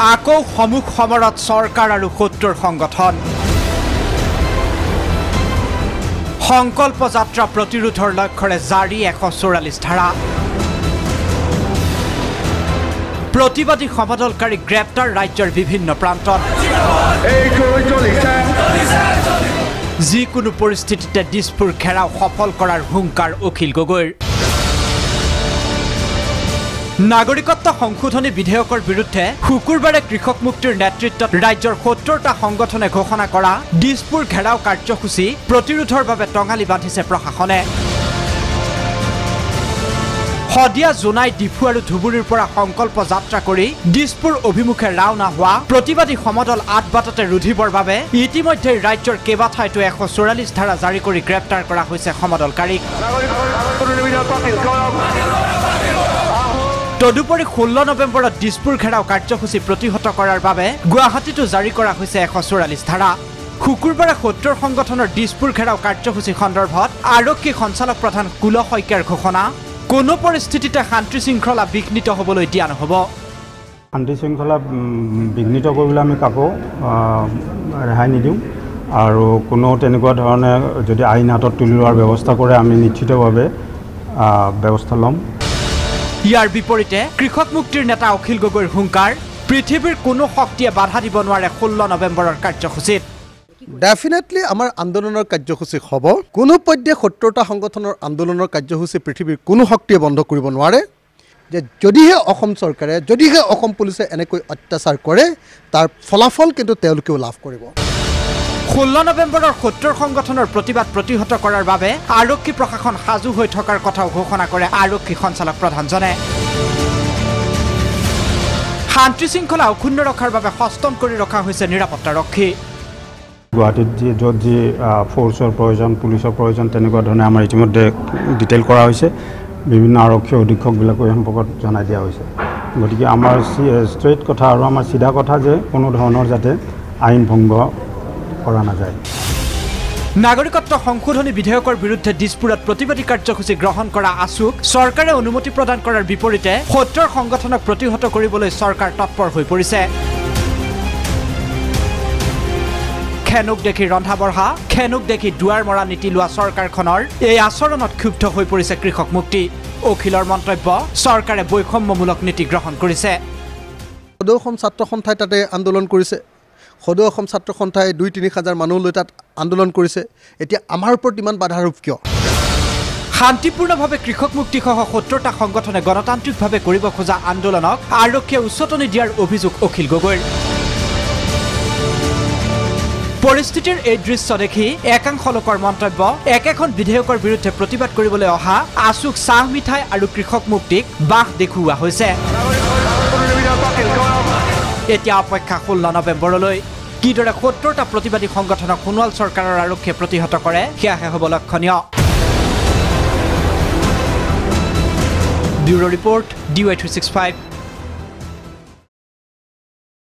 আকৌ সমুখ সমৰত চৰকাৰ আৰু শত্ৰুৰ সংগঠন। সংকল্প যাত্ৰা প্ৰতিৰোধৰ লক্ষ্যৰে জাৰি এশ চৌৰাল্লিছ ধাৰা। প্ৰতিবাদী সমদলকাৰীক গ্ৰেপ্তাৰ ৰাজ্যৰ বিভিন্ন প্ৰান্তত। যিকোনো পৰিস্থিতিতে দিছপুৰ ঘেৰাও সফল কৰাৰ হুংকাৰ অখিল গগৈৰ। নাগৰিকত্ব সংশোধনী বিধেয়কৰ বিৰুদ্ধে শুকুৰবাৰে কৃষক মুক্তিৰ নেতৃত্বত ৰাজ্যৰ সত্তৰটা সংগঠনে ঘোষণা কৰা দিছপুৰ ঘেৰাও কাৰ্যসূচী প্ৰতিৰোধৰ বাবে টঙালি বান্ধিছে প্ৰশাসনে। শদিয়া জোনাই ডিফু আৰু ধুবুৰীৰ পৰা সংকল্প যাত্ৰা কৰি দিছপুৰ অভিমুখে ৰাওনা হোৱা প্ৰতিবাদী সমদল আঠ বাটতে ৰুধিবৰ বাবে ইতিমধ্যে ৰাজ্যৰ কেইবাঠাইতো এশ চৌৰাল্লিছ ধাৰা জাৰি কৰি গ্ৰেপ্তাৰ কৰা হৈছে সমদলকাৰীক। তদুপৰি ষোল্ল নৱেম্বৰত দিছপুৰ ঘেৰাও কাৰ্যসূচী প্ৰতিহত কৰাৰ বাবে গুৱাহাটীতো জাৰি কৰা হৈছে এশ চৌৰাল্লিছ ধাৰা। শুকুৰবাৰে সত্তৰ সংগঠনৰ দিছপুৰ ঘেৰাও কাৰ্যসূচী সন্দৰ্ভত আৰক্ষী সঞ্চালক প্ৰধান কুল শইকীয়াৰ ঘোষণা কোনো পৰিস্থিতিতে শান্তি শৃংখলা বিঘ্নিত হ'বলৈ দিয়া নহ'ব। শান্তি শৃংখলা বিঘ্নিত কৰিবলৈ আমি কাকো ৰেহাই নিদিওঁ। আৰু কোনো তেনেকুৱা ধৰণে যদি আইন হাতত তুলি লোৱাৰ ব্যৱস্থা কৰে আমি নিশ্চিতভাৱে ব্যৱস্থা ল'ম। ইয়াৰ বিপৰীতে কৃষক মুক্তিৰ নেতা অখিল গগৈৰ হুংকাৰ পৃথিৱীৰ কোনো শক্তিয়ে বাধা দিব নোৱাৰে ষোল্ল নৱেম্বৰৰ কাৰ্যসূচীত। ডেফিনেটলি আমাৰ আন্দোলনৰ কাৰ্যসূচী হ'ব। কোনোপধ্যে সত্তৰটা সংগঠনৰ আন্দোলনৰ কাৰ্যসূচী পৃথিৱীৰ কোনো শক্তিয়ে বন্ধ কৰিব নোৱাৰে। যে যদিহে অসম চৰকাৰে যদিহে অসম পুলিচে এনেকৈ অত্যাচাৰ কৰে তাৰ ফলাফল কিন্তু তেওঁলোকেও লাভ কৰিব। ষোল্ল নৱেম্বৰৰ সত্তৰ সংগঠনৰ প্ৰতিবাদ প্ৰতিহত কৰাৰ বাবে আৰক্ষী প্ৰশাসন সাজু হৈ থকাৰ কথাও ঘোষণা কৰে আৰক্ষী সঞ্চালক প্ৰধানজনে। শান্তি শৃংখলা অক্ষুণ্ণ ৰখাৰ বাবে সষ্টম কৰি ৰখা হৈছে নিৰাপত্তাৰক্ষী গুৱাহাটীত যি য'ত যি ফ'ৰ্চৰ প্ৰয়োজন পুলিচৰ প্ৰয়োজন তেনেকুৱা ধৰণে আমাৰ ইতিমধ্যে ডিটেইল কৰা হৈছে। বিভিন্ন আৰক্ষী অধীক্ষকবিলাকো এই সম্পৰ্কত জনাই দিয়া হৈছে। গতিকে আমাৰ ষ্ট্ৰেইট কথা আৰু আমাৰ চিধা কথা যে কোনো ধৰণৰ যাতে আইন ভংগ কৰা নাযায়। নাগৰিকত্ব সংশোধনী বিধেয়কৰ বিৰুদ্ধে দিছপুৰত প্ৰতিবাদী কাৰ্যসূচী গ্ৰহণ কৰা আছুক চৰকাৰে অনুমতি প্ৰদান কৰাৰ বিপৰীতে সত্তৰ সংগঠনক প্ৰতিহত কৰিবলৈ চৰকাৰ তৎপৰ হৈ পৰিছে। খেনুক দেখি ৰন্ধা বঢ়া খেনুক দেখি দুৱাৰ মৰা নীতি লোৱা চৰকাৰখনৰ এই আচৰণত ক্ষুব্ধ হৈ পৰিছে কৃষক মুক্তি। অখিলৰ মন্তব্য চৰকাৰে বৈষম্যমূলক নীতি গ্ৰহণ কৰিছে। ছাত্ৰ সন্থাই তাতে আন্দোলন কৰিছে। সদৌ অসম ছাত্ৰ সন্থাই দুই তিনি হাজাৰ মানুহ লৈ তাত আন্দোলন কৰিছে। এতিয়া আমাৰ ওপৰত ইমান বাধাৰূপ কিয়? শান্তিপূৰ্ণভাৱে কৃষক মুক্তিসহ সত্তৰটা সংগঠনে গণতান্ত্ৰিকভাৱে কৰিব খোজা আন্দোলনক আৰক্ষীয়ে উচতনি দিয়াৰ অভিযোগ অখিল গগৈৰ। পৰিস্থিতিৰ এই দৃশ্য দেখি একাংশ লোকৰ মন্তব্য একেখন বিধেয়কৰ বিৰুদ্ধে প্ৰতিবাদ কৰিবলৈ অহা আছুক চাহ মিঠাই আৰু কৃষক মুক্তিক বাস দেখুওৱা হৈছে। এতিয়া অপেক্ষা ষোল্ল নৱেম্বৰলৈ। কিদৰে সত্তৰটা প্ৰতিবাদী সংগঠনক সোণোৱাল চৰকাৰৰ আৰক্ষীয়ে প্ৰতিহত কৰে সেয়াহে হ'ব লক্ষণীয়। Bureau' report D Y three six five.